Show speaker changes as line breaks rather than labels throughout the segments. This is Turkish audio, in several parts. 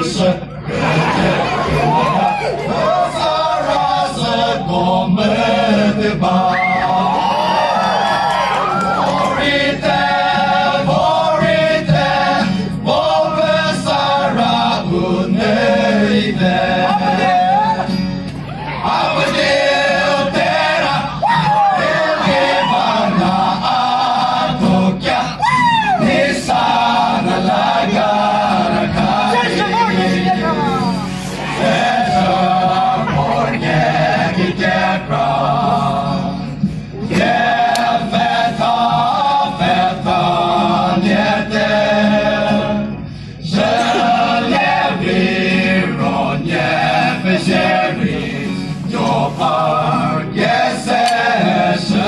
Hırsa Sarasa Gomede Ba Morite Morite Bobe Sara Uneide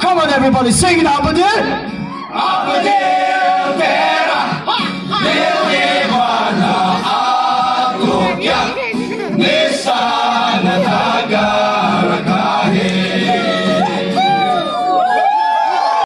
Come on, everybody, sing it up again. Up again.